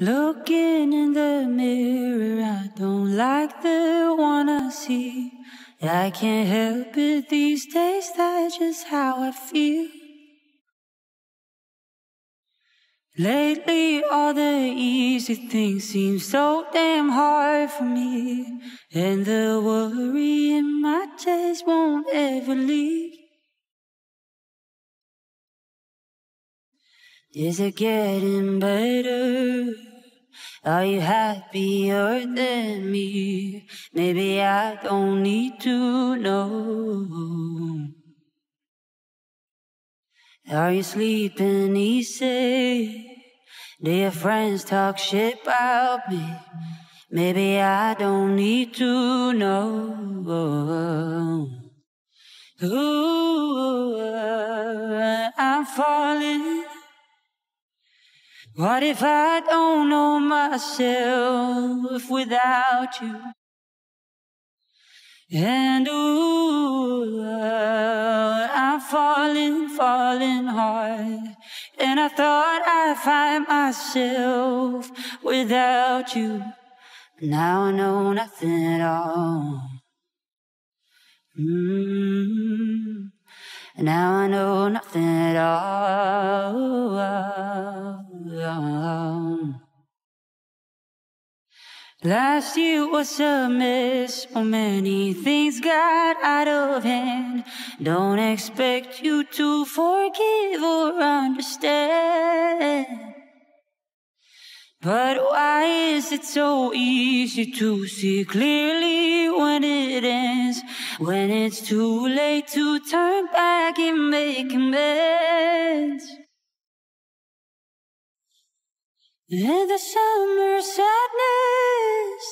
Looking in the mirror, I don't like the one I see. I can't help it these days, that's just how I feel. Lately, all the easy things seem so damn hard for me. And the worry in my chest won't ever leave. Is it getting better? Are you happier than me? Maybe I don't need to know. Are you sleeping easy? Do your friends talk shit about me? Maybe I don't need to know. Ooh, I'm falling. What if I don't know myself without you? And ooh, I'm falling, falling hard. And I thought I'd find myself without you. Now I know nothing at all. Mm. Now I know nothing at all. Last year was a mess, so many things got out of hand. Don't expect you to forgive or understand. But why is it so easy to see clearly when it ends? When it's too late to turn back and make amends? And the summer sadness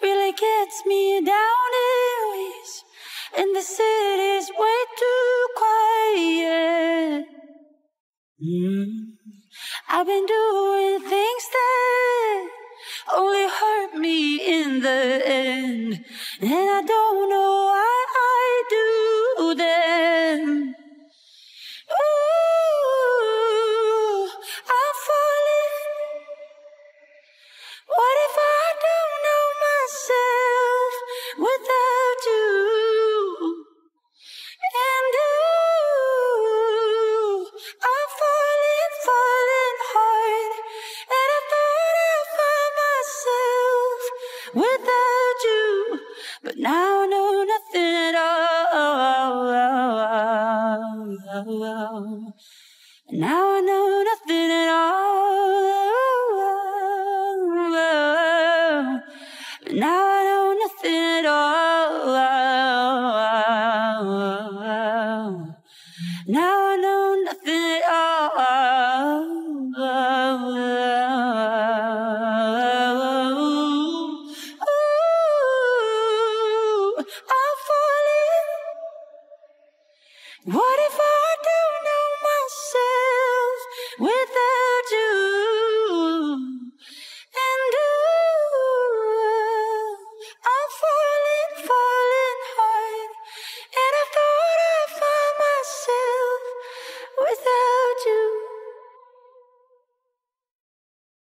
really gets me down in ways. And the city's way too quiet. Mm. I've been doing things that only hurt me in the end. And I don't know why Now I know nothing at all. Now I know nothing at all. Now I know nothing at all. Ooh, I'm falling. What